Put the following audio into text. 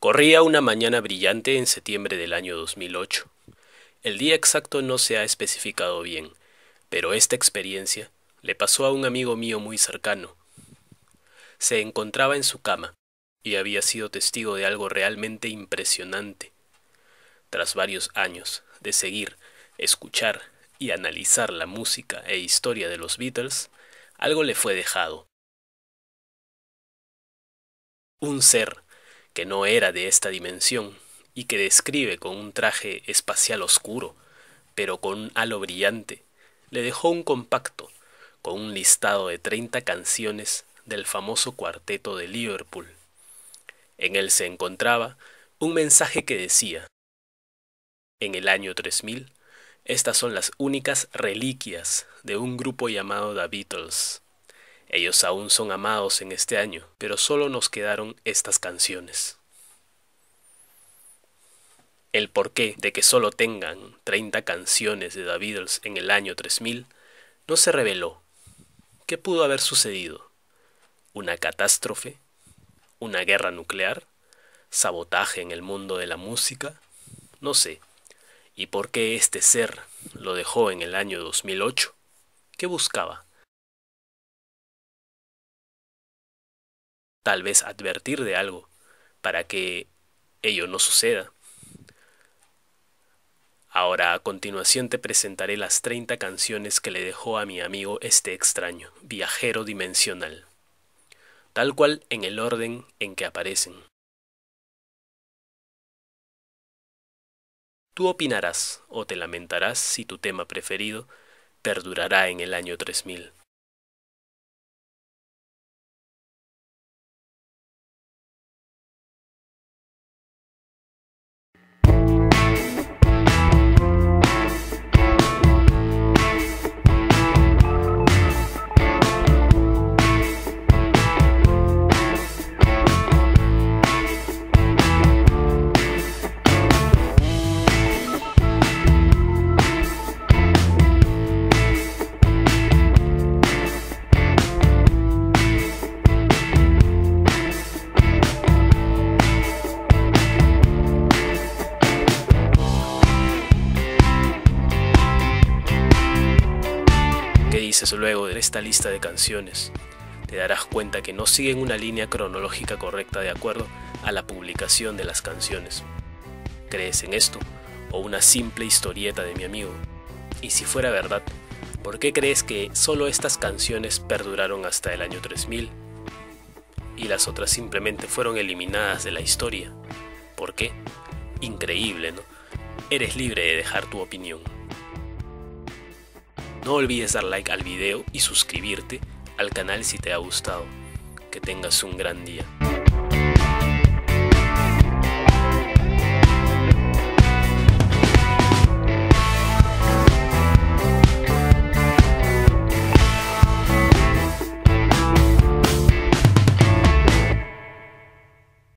Corría una mañana brillante en septiembre del año 2008. El día exacto no se ha especificado bien, pero esta experiencia le pasó a un amigo mío muy cercano. Se encontraba en su cama y había sido testigo de algo realmente impresionante. Tras varios años de seguir, escuchar y analizar la música e historia de los Beatles, algo le fue dejado. Un ser que no era de esta dimensión y que describe con un traje espacial oscuro, pero con un halo brillante, le dejó un compacto con un listado de 30 canciones del famoso cuarteto de Liverpool. En él se encontraba un mensaje que decía, en el año 3000, estas son las únicas reliquias de un grupo llamado The Beatles. Ellos aún son amados en este año, pero solo nos quedaron estas canciones. El porqué de que solo tengan 30 canciones de The Beatles en el año 3000 no se reveló. ¿Qué pudo haber sucedido? ¿Una catástrofe? ¿Una guerra nuclear? ¿Sabotaje en el mundo de la música? No sé. ¿Y por qué este ser lo dejó en el año 2008? ¿Qué buscaba? Tal vez advertir de algo para que ello no suceda. Ahora a continuación te presentaré las 30 canciones que le dejó a mi amigo este extraño, viajero dimensional, tal cual en el orden en que aparecen. Tú opinarás o te lamentarás si tu tema preferido perdurará en el año 3000. Luego de esta lista de canciones, te darás cuenta que no siguen una línea cronológica correcta de acuerdo a la publicación de las canciones. ¿Crees en esto? ¿O una simple historieta de mi amigo? Y si fuera verdad, ¿por qué crees que solo estas canciones perduraron hasta el año 3000? Y las otras simplemente fueron eliminadas de la historia. ¿Por qué? Increíble, ¿no? Eres libre de dejar tu opinión. No olvides dar like al video y suscribirte al canal si te ha gustado. Que tengas un gran día.